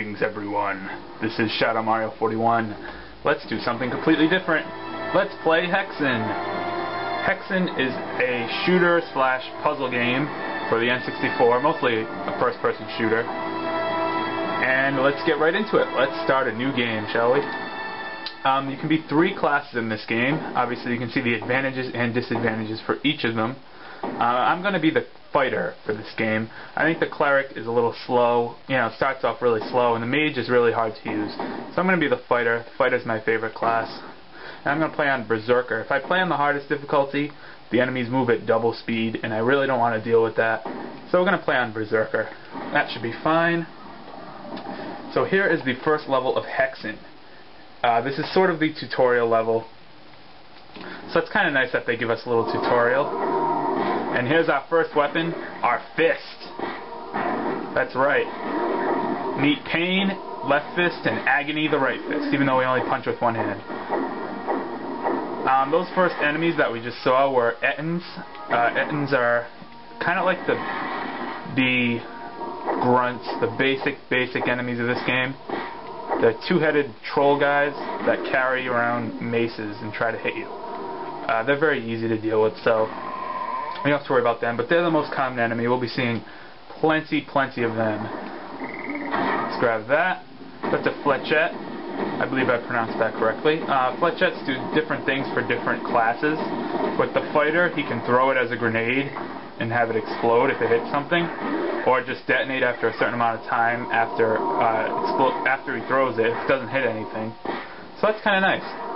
Greetings everyone, this is Shadow Mario 41. Let's do something completely different. Let's play Hexen. Hexen is a shooter slash puzzle game for the N64, mostly a first person shooter. And let's get right into it. Let's start a new game, shall we? Um, you can be three classes in this game. Obviously you can see the advantages and disadvantages for each of them. Uh, I'm going to be the fighter for this game. I think the cleric is a little slow, you know, starts off really slow, and the mage is really hard to use. So I'm going to be the fighter. The fighter is my favorite class. And I'm going to play on Berserker. If I play on the hardest difficulty, the enemies move at double speed, and I really don't want to deal with that. So we're going to play on Berserker. That should be fine. So here is the first level of Hexen. Uh, this is sort of the tutorial level. So it's kind of nice that they give us a little tutorial. And here's our first weapon, our fist. That's right. Meet pain, left fist, and agony, the right fist, even though we only punch with one hand. Um, those first enemies that we just saw were Ettins. Uh, Ettins are kind of like the the grunts, the basic, basic enemies of this game. They're two-headed troll guys that carry around maces and try to hit you. Uh, they're very easy to deal with, so we don't have to worry about them, but they're the most common enemy. We'll be seeing plenty, plenty of them. Let's grab that. That's a flechette. I believe I pronounced that correctly. Uh, flechettes do different things for different classes. With the fighter, he can throw it as a grenade and have it explode if it hits something, or just detonate after a certain amount of time after uh, after he throws it. If it doesn't hit anything. So that's kind of nice.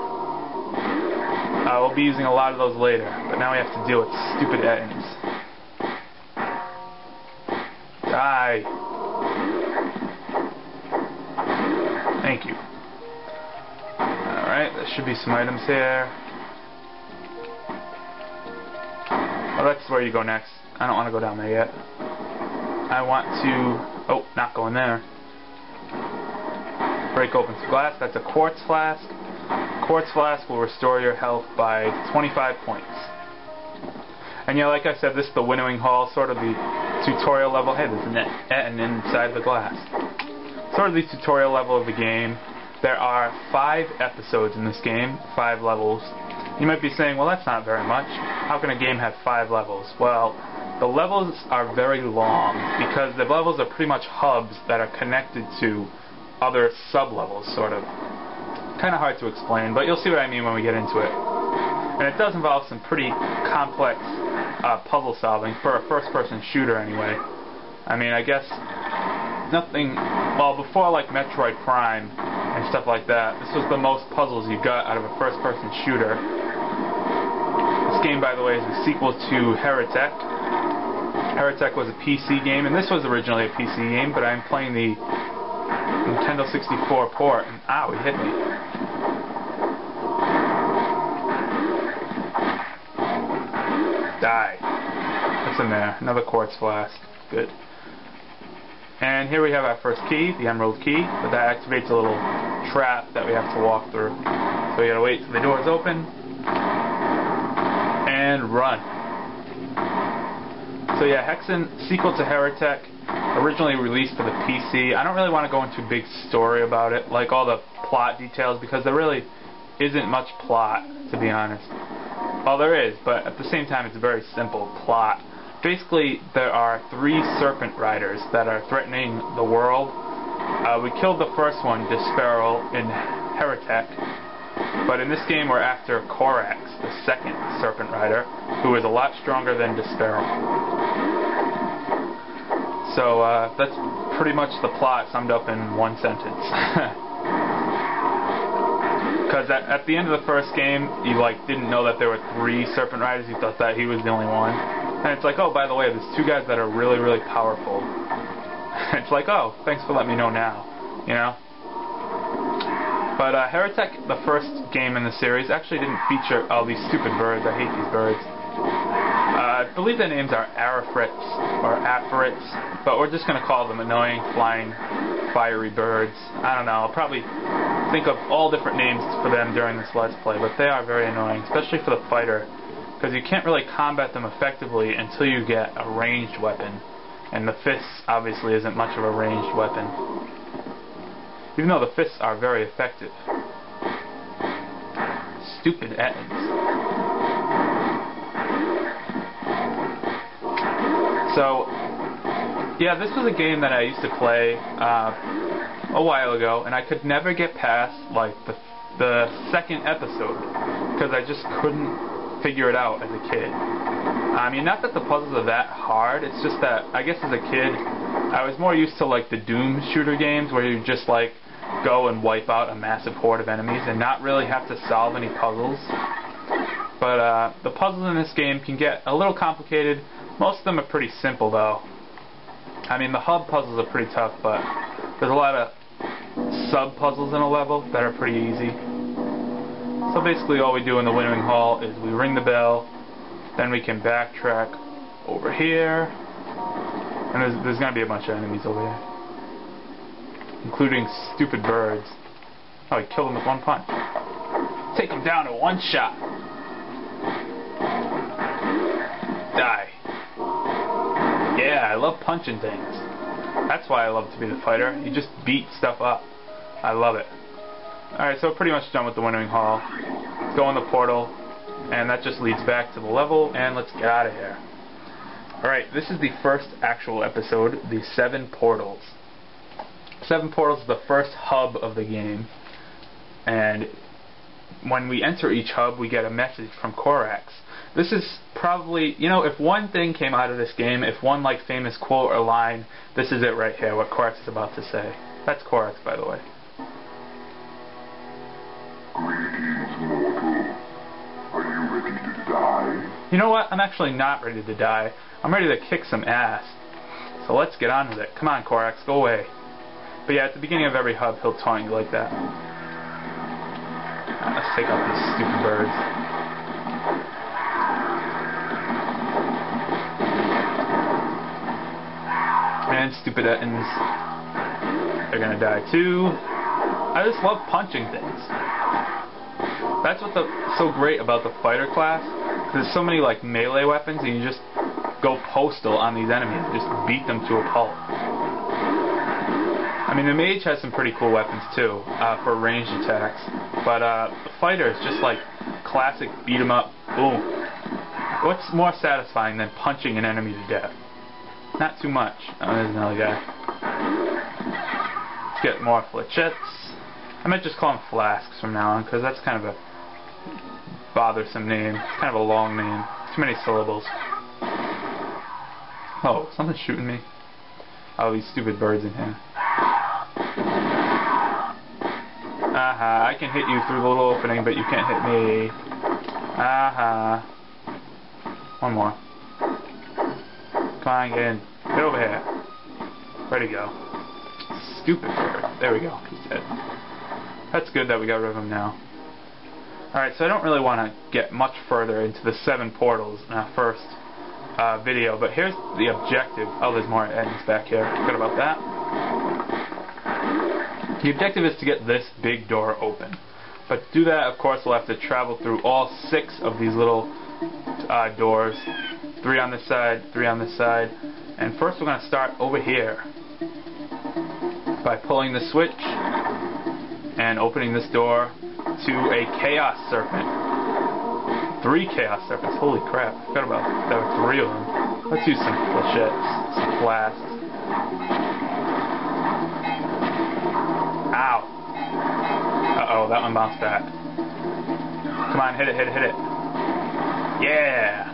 Uh, we'll be using a lot of those later, but now we have to deal with stupid Ettins. Die! Thank you. Alright, there should be some items here. Oh, that's where you go next. I don't want to go down there yet. I want to... Oh, not going there. Break open some glass. That's a quartz flask. Quartz Flask will restore your health by 25 points. And yeah, like I said, this is the winnowing hall, sort of the tutorial level. Hey, there's an Ettin inside the glass. Sort of the tutorial level of the game. There are five episodes in this game, five levels. You might be saying, well, that's not very much. How can a game have five levels? Well, the levels are very long because the levels are pretty much hubs that are connected to other sub-levels, sort of kind of hard to explain, but you'll see what I mean when we get into it. And it does involve some pretty complex uh, puzzle solving, for a first-person shooter anyway. I mean, I guess nothing, well, before like Metroid Prime and stuff like that, this was the most puzzles you got out of a first-person shooter. This game, by the way, is a sequel to Heretic. Heretic was a PC game, and this was originally a PC game, but I'm playing the Nintendo 64 port, and ow, he hit me. Die. What's in there? Another quartz flask. Good. And here we have our first key, the emerald key, but that activates a little trap that we have to walk through. So we gotta wait till the door's open, and run. So yeah, Hexen, sequel to Heretic, originally released for the PC. I don't really want to go into a big story about it, like all the plot details, because there really isn't much plot, to be honest. Well, there is, but at the same time, it's a very simple plot. Basically, there are three Serpent Riders that are threatening the world. Uh, we killed the first one, D'Sparil, in Heretic, but in this game we're after Korax, the second Serpent Rider, who is a lot stronger than D'Sparil. So uh, that's pretty much the plot summed up in one sentence. Because at, at the end of the first game, you like didn't know that there were three Serpent Riders. You thought that he was the only one. And it's like, oh, by the way, there's two guys that are really, really powerful. it's like, oh, thanks for letting me know now. You know. But uh, Heretic, the first game in the series, actually didn't feature all these stupid birds. I hate these birds. Uh, I believe their names are Arifrits or Aphorits, but we're just going to call them annoying, flying, fiery birds. I don't know. I'll probably think of all different names for them during this Let's Play, but they are very annoying, especially for the fighter, because you can't really combat them effectively until you get a ranged weapon, and the fist obviously isn't much of a ranged weapon. Even though the fists are very effective. Stupid Ettins. So, yeah, this was a game that I used to play uh, a while ago, and I could never get past like the the second episode because I just couldn't figure it out as a kid. I mean, not that the puzzles are that hard. It's just that I guess as a kid, I was more used to like the Doom shooter games where you just like go and wipe out a massive horde of enemies and not really have to solve any puzzles. But uh, the puzzles in this game can get a little complicated. Most of them are pretty simple though. I mean, the hub puzzles are pretty tough, but there's a lot of sub-puzzles in a level that are pretty easy. So basically all we do in the winnowing hall is we ring the bell, then we can backtrack over here, and there's, there's going to be a bunch of enemies over here. Including stupid birds. Oh, he killed them with one punch. Take them down in one shot. Die. Yeah, I love punching things. That's why I love to be the fighter. You just beat stuff up. I love it. Alright, so pretty much done with the winnowing hall. Let's go in the portal, and that just leads back to the level, and let's get out of here. Alright, this is the first actual episode, the Seven Portals. Seven Portals is the first hub of the game, and when we enter each hub, we get a message from Korax. This is probably, you know, if one thing came out of this game, if one, like, famous quote or line, this is it right here, what Korax is about to say. That's Korax, by the way. Greetings, mortal. Are you ready to die? You know what? I'm actually not ready to die. I'm ready to kick some ass. So let's get on with it. Come on, Korax, go away. But yeah, at the beginning of every hub, he'll taunt you like that. Let's take out these stupid birds. And stupid Ettins. They're gonna die too. I just love punching things. That's what's so great about the fighter class. There's so many like melee weapons and you just go postal on these enemies. Just beat them to a pulp. I mean, the mage has some pretty cool weapons too uh, for ranged attacks, but uh, the fighter is just like classic beat 'em up. Boom. What's more satisfying than punching an enemy to death? Not too much. Oh, there's another guy. Let's get more flechettes. I might just call them flasks from now on, because that's kind of a bothersome name. It's kind of a long name. Too many syllables. Oh, something's shooting me. Oh, these stupid birds in here. Aha, I can hit you through the little opening, but you can't hit me. Aha. One more. Come on, get in. Get over here. Where'd he go? Stupid bird. There we go. He's dead. That's good that we got rid of him now. Alright, so I don't really want to get much further into the seven portals in our first uh, video, but here's the objective. Oh, there's more ends back here. Forgot about that. The objective is to get this big door open. But to do that, of course, we'll have to travel through all six of these little uh, doors three on this side, three on this side. And first we're going to start over here by pulling the switch and opening this door to a Chaos Serpent. Three Chaos Serpents, holy crap, I forgot about there were three of them. Let's use some flechettes, some flasks. Ow. Uh-oh, that one bounced back. Come on, hit it, hit it, hit it. Yeah!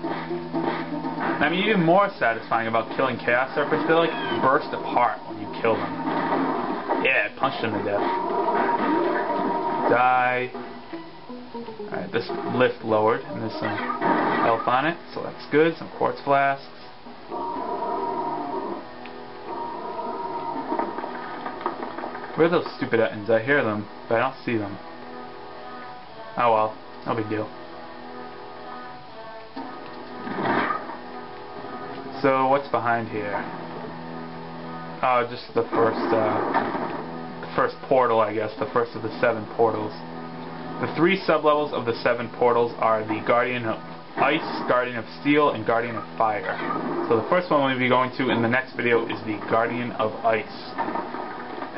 I mean, even more satisfying about killing Chaos Serpents, they like burst apart when you kill them. Yeah, punch them to death. Die. Alright, this lift lowered, and there's some health on it, so that's good. Some quartz flasks. Where are those stupid Ettins? I hear them, but I don't see them. Oh well, no big deal. So what's behind here? Uh, just the first, uh, the first portal, I guess, the first of the seven portals. The three sublevels of the seven portals are the Guardian of Ice, Guardian of Steel, and Guardian of Fire. So the first one we'll be going to in the next video is the Guardian of Ice.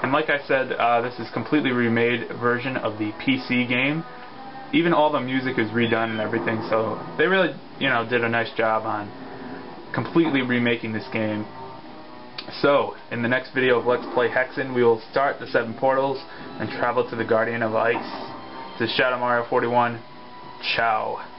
And like I said, uh, this is completely remade version of the PC game. Even all the music is redone and everything, so they really, you know, did a nice job on completely remaking this game. So, in the next video of Let's Play Hexen, we will start the Seven Portals and travel to the Guardian of Ice. This is Shadow Mario 41. Ciao.